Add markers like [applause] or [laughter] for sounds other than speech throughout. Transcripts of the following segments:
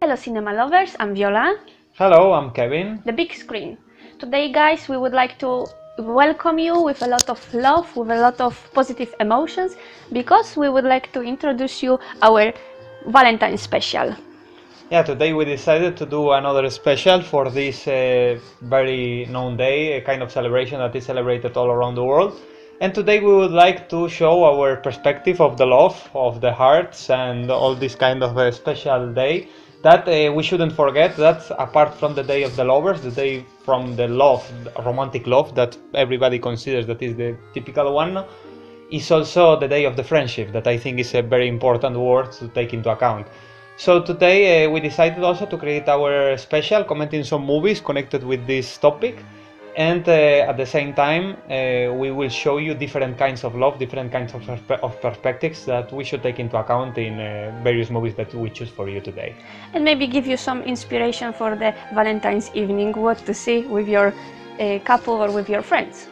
Hello, cinema lovers. I'm Wiola. Hello, I'm Kevin. The big screen. Today, guys, we would like to welcome you with a lot of love, with a lot of positive emotions, because we would like to introduce you our Valentine special. Yeah, today we decided to do another special for this uh, very known day, a kind of celebration that is celebrated all around the world. And today we would like to show our perspective of the love, of the hearts, and all this kind of a special day that uh, we shouldn't forget that apart from the day of the lovers the day from the love romantic love that everybody considers that is the typical one is also the day of the friendship that i think is a very important word to take into account. So today uh, we decided also to create our special commenting some movies connected with this topic and uh, at the same time uh, we will show you different kinds of love different kinds of, of perspectives that we should take into account in uh, various movies that we choose for you today And maybe give you some inspiration for the Valentine's evening, what to see with your couple or with your friends,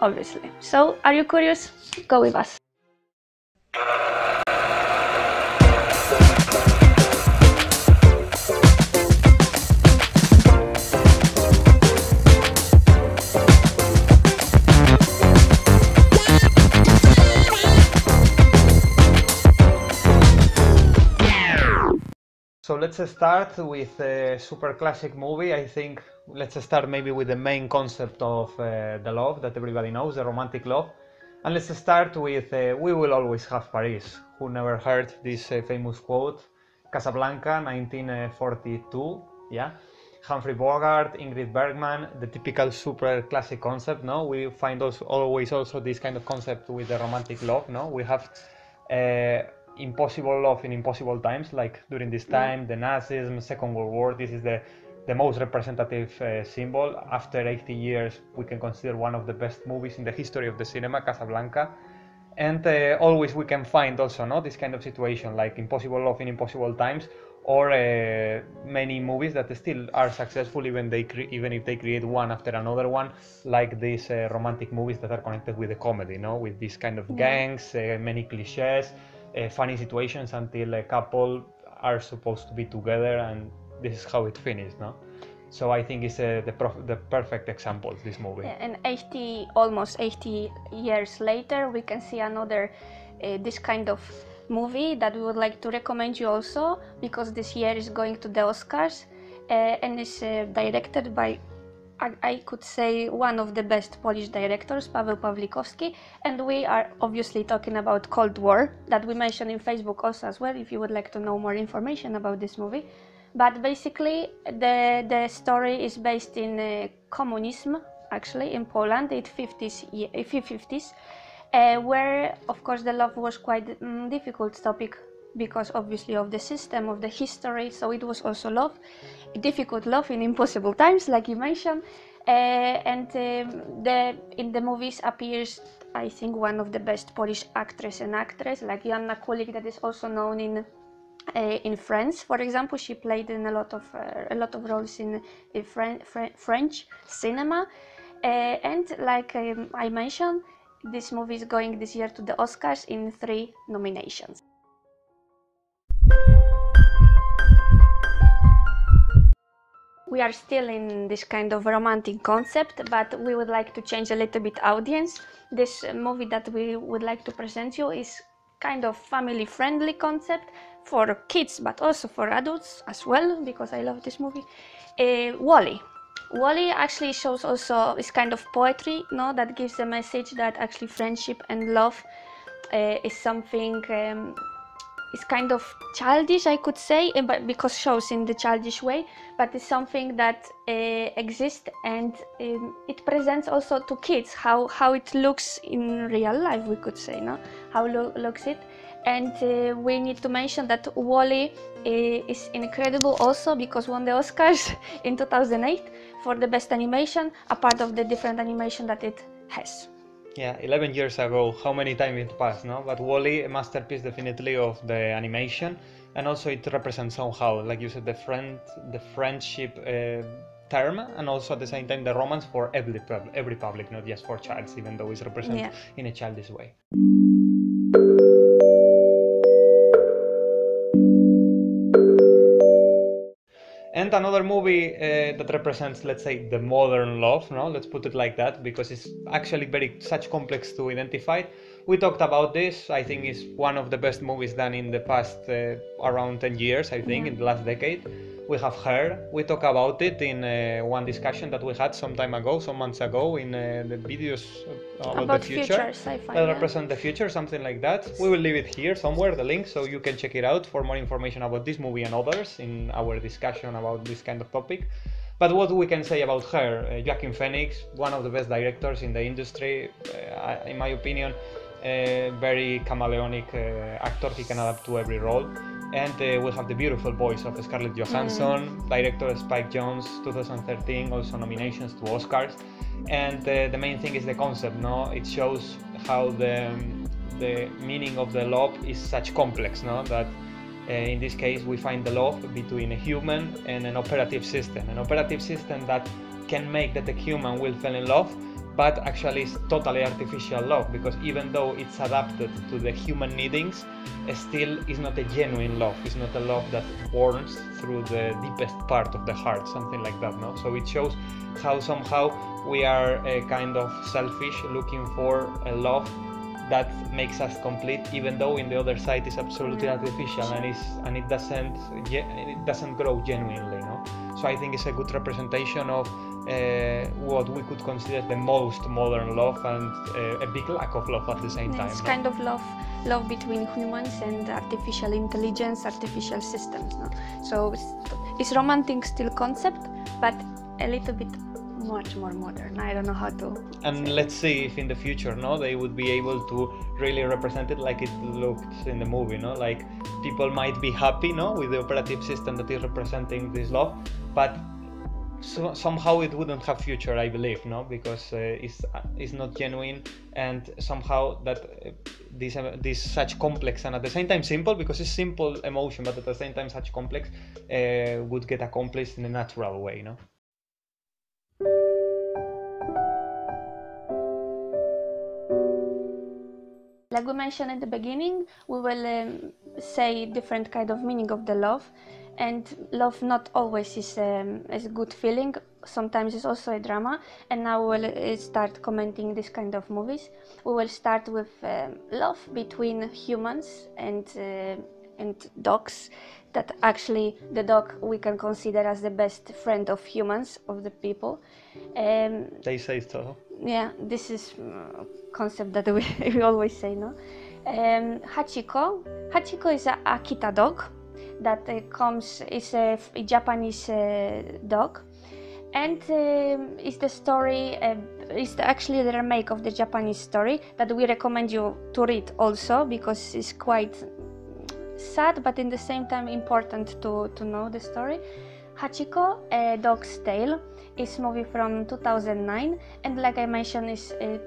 obviously. So, are you curious? Go with us. Let's start with a super classic movie. I think let's start maybe with the main concept of uh, the love that everybody knows the romantic love. And let's start with uh, we will always have paris. Who never heard this uh, famous quote? Casablanca 1942 yeah? Humphrey bogart ingrid bergman the typical super classic concept no? We find also always also this kind of concept with the romantic love no? We have uh, impossible love in impossible times like during this time the nazism second world war this is the the most representative uh, symbol. After 80 years we can consider one of the best movies in the history of the cinema casablanca. And uh, always we can find also no this kind of situation like impossible love in impossible times or uh, many movies that still are successful even they cre- even if they create one after another one like these uh, romantic movies that are connected with the comedy no with this kind of gangs uh, many cliches funny situations until a couple are supposed to be together and this is how it finished no? So i think it's uh, the, prof- the perfect example this movie. And 80, almost 80 years later, we can see another uh, this kind of movie that we would like to recommend you also because this year is going to the Oscars uh, and is uh, directed by I, could say one of the best Polish directors, Paweł Pawlikowski, and we are obviously talking about Cold War that we mentioned in Facebook also as well. If you would like to know more information about this movie, but basically the the story is based in uh, communism actually in Poland in 50s ye- 50s uh, where of course the love was quite um, difficult topic because obviously of the system of the history so it was also love difficult love in impossible times like you mentioned. Uh, and um, the in the movies appears i think one of the best polish actress and actress like joanna kulig that is also known in uh, in France, for example, she played in a lot of uh, a lot of roles in, in French cinema, and like um, I mentioned, this movie is going this year to the Oscars in three nominations. We are still in this kind of romantic concept, but we would like to change a little bit audience. This movie that we would like to present you is kind of family friendly concept for kids but also for adults as well because I love this movie. Uh, WALL-E. WALL-E actually shows also this kind of poetry, no, that gives a message that actually friendship and love uh, is something um, is kind of childish, I could say, eh, but because shows in the childish way, but it's something that uh, exists and um, it presents also to kids how how it looks in real life, we could say, no, how lo- looks it. And uh, we need to mention that WALL-E uh, is incredible also because won the Oscars [laughs] in 2008 for the best animation, a part of the different animation that it has. Yeah, 11 years ago, how many times it passed, no? But WALL-E, a masterpiece definitely of the animation, and also it represents somehow, like you said, the friend, the friendship uh, term, and also at the same time the romance for every every public, not just for childs, even though it's represented Yeah. in a childish way. Another movie uh, that represents, let's say, the modern love, no? Let's put it like that, because it's actually very such complex to identify. We talked about this. I think it's one of the best movies done in the past uh, around 10 years. I think Yeah. in the last decade. We have Her. We talked about it in uh, one discussion that we had some time ago, some months ago, in uh, the videos about, About the future future that yeah. represent the future, something like that. We will leave it here somewhere, the link, so you can check it out for more information about this movie and others in our discussion about this kind of topic. But what we can say about her, uh, Joaquin Phoenix, one of the best directors in the industry, uh, in my opinion, uh, very chameleonic uh, actor. He can adapt to every role. And uh, we have the beautiful voice of Scarlett Johansson, director Spike Jonze, 2013, also nominations to Oscars. And uh, the main thing is the concept, no? It shows how the the meaning of the love is such complex, no? That uh, in this case we find the love between a human and an operative system, an operative system that can make that a human will fall in love, but actually it's totally artificial love because even though it's adapted to the human needings, still is not a genuine love. It's not a love that warms through the deepest part of the heart, something like that, no? So it shows how somehow we are uh, kind of selfish, looking for a love that makes us complete even though in the other side is absolutely artificial and is and it doesn't it doesn't grow genuinely no so i think it's a good representation of what we could consider the most modern love and uh, a big lack of love at the same time It's no? kind of love, love between humans and artificial intelligence, artificial systems. No? So it's, it's romantic still concept, but a little bit much more modern. I don't know how to. and let's see if in the future no they would be able to really represent it like it looked in the movie no like people might be happy no with the operative system that is representing this love but so, somehow it wouldn't have future i believe no? Because uh, it's uh, it's not genuine and somehow that uh, this uh, this such complex and at the same time simple because it's simple emotion but at the same time such complex uh, would get accomplished in a natural way no? Like we mentioned at the beginning, we will um, say different kind of meaning of the love, and love not always is um, is a good feeling. Sometimes it's also a drama. And now we'll uh, start commenting this kind of movies. We will start with um, love between humans and uh, and dogs. That actually the dog we can consider as the best friend of humans of the people. Um, they say so yeah, this is uh, concept that we, [laughs] we always say, no? Um, Hachiko. Hachiko is a Akita dog that uh, comes is a Japanese uh, dog, and um, is the story. Uh, is the, actually the remake of the Japanese story that we recommend you to read also because it's quite sad, but in the same time important to to know the story. Hachiko, A Dog's Tale, is movie from 2009, and like I mentioned, is uh,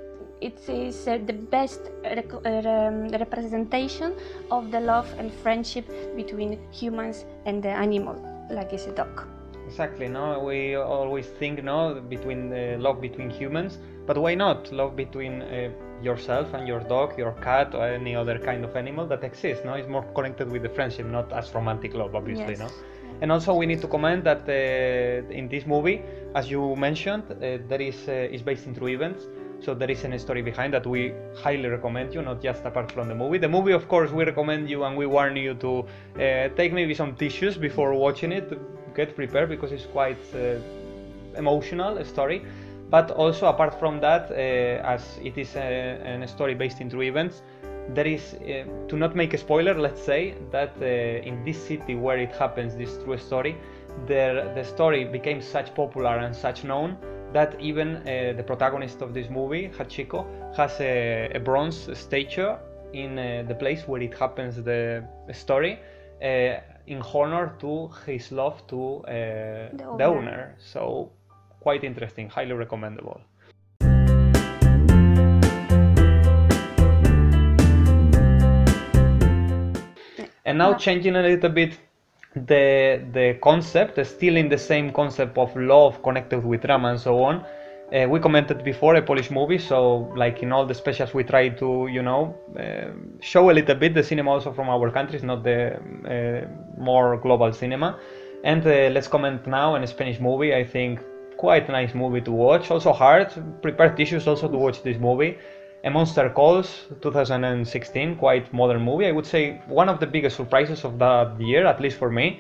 it is uh, the best rec- uh, um, representation of the love and friendship between humans and the animal, like is a dog. Exactly. No, we always think no between uh, love between humans, but why not love between uh, yourself and your dog, your cat, or any other kind of animal that exists? No, it's more connected with the friendship, not as romantic love, obviously. Yes. No. And also, we need to comment that uh, in this movie, as you mentioned, uh, there is uh, is based in true events. So there is a story behind that we highly recommend you, not just apart from the movie. The movie, of course, we recommend you and we warn you to uh, take maybe some tissues before watching it. Get prepared because it's quite uh, emotional story. But also, apart from that, uh, as it is a, a story based in true events, there is uh, to not make a spoiler. Let's say that uh, in this city where it happens, this true story, the the story became such popular and such known that even uh, the protagonist of this movie, Hachiko, has a, a bronze statue in uh, the place where it happens the story, uh, in honor to his love to uh, the, owner. owner. So quite interesting, highly recommendable. And now changing a little bit the the concept, still in the same concept of love connected with drama and so on. Uh, we commented before a Polish movie, so like in all the specials, we try to you know uh, show a little bit the cinema also from our countries, not the uh, more global cinema. And uh, let's comment now on a Spanish movie. I think quite nice movie to watch. Also hard. Prepare tissues also to watch this movie. A Monster Calls 2016, quite modern movie. I would say one of the biggest surprises of that year, at least for me.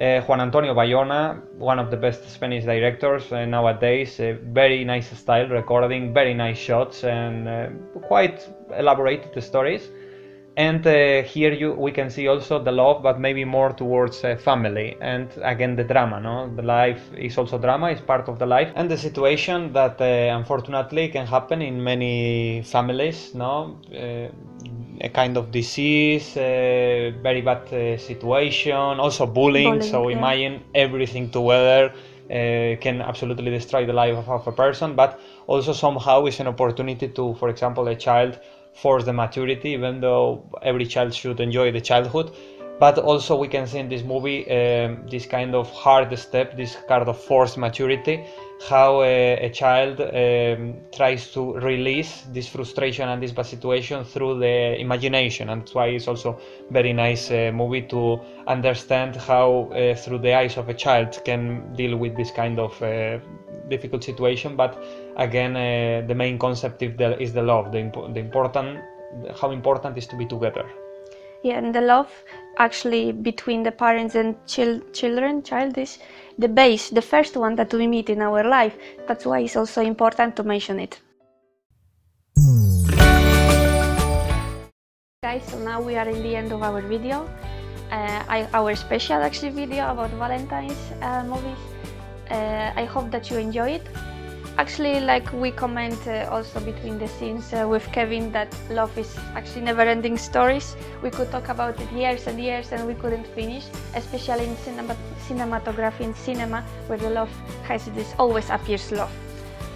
Uh, Juan Antonio Bayona, one of the best Spanish directors uh, nowadays. Uh, very nice style recording, very nice shots, and uh, quite elaborated stories. And uh, here you we can see also the love, but maybe more towards uh, family. And again, the drama. No, the life is also drama, is part of the life, and the situation that unfortunately can happen in many families. No a kind of disease, uh, very bad uh, situation, also bullying. bullying so yeah. imagine everything together uh, can absolutely destroy the life of, of, a person, but also somehow is an opportunity to, for example, a child force the maturity, even though every child should enjoy the childhood. But also we can see in this movie um, this kind of hard step, this kind of forced maturity how a, a child um, tries to release this frustration and this bad situation through the imagination and that's why it's also very nice uh, movie to understand how uh, through the eyes of a child can deal with this kind of uh, difficult situation but again uh, the main concept is the, is the love the, imp- the important how important is to be together yeah and the love actually between the parents and chil- children child is the base, the first one that we meet in our life. That's why it's also important to mention it. Guys, so now we are in the end of our video, uh, I, our special actually video about Valentine's uh, movies. Uh, I hope that you enjoy it. Actually, like we comment uh, also between the scenes uh, with Kevin that love is actually never-ending stories. We could talk about it years and years and we couldn't finish, especially in cinema cinematography in cinema where the love has this always appears love.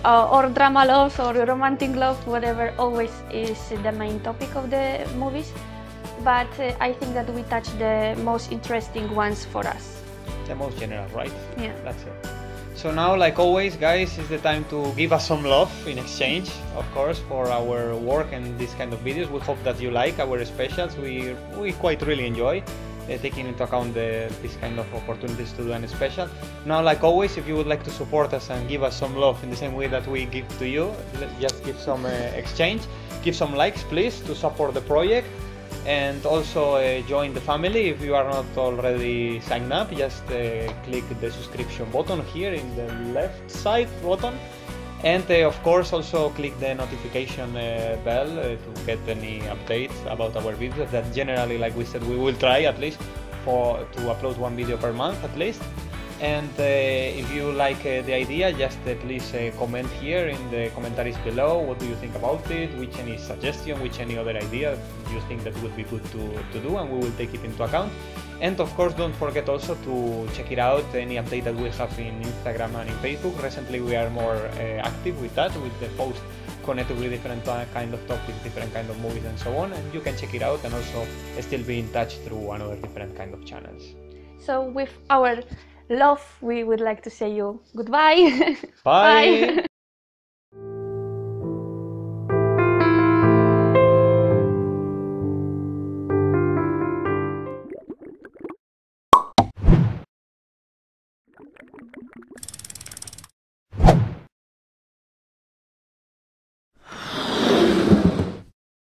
Uh, or drama love or romantic love, whatever, always is the main topic of the movies. But uh, I think that we touch the most interesting ones for us. The most general, right? Yeah. That's it. So now, like always, guys, is the time to give us some love in exchange, of course, for our work and this kind of videos. We hope that you like our specials. We we quite really enjoy uh, taking into account the, this kind of opportunities to do a special. Now, like always, if you would like to support us and give us some love in the same way that we give to you, just give some uh, exchange, give some likes, please, to support the project and also uh, join the family if you are not already signed up. Just uh, click the subscription button here in the left side button. And uh, of course also click the notification uh, bell uh, to get any updates about our videos that generally like we said we will try at least for to upload one video per month at least and uh, if you like uh, the idea, just uh, please comment here in the commentaries below. What do you think about it? Which any suggestion, which any other idea you think that would be good to, to do, and we will take it into account. And of course, don't forget also to check it out, any update that we have in Instagram and in Facebook. Recently, we are more uh, active with that, with the post connected with different kind of topics, different kind of movies and so on. And you can check it out and also still be in touch through another different kind of channels. So with our love, we would like to say you goodbye. [laughs] Bye. Bye.